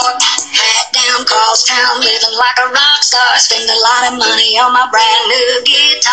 more. Hat down, cross town, living like a rock star. Spend a lot of money on my brand new guitar.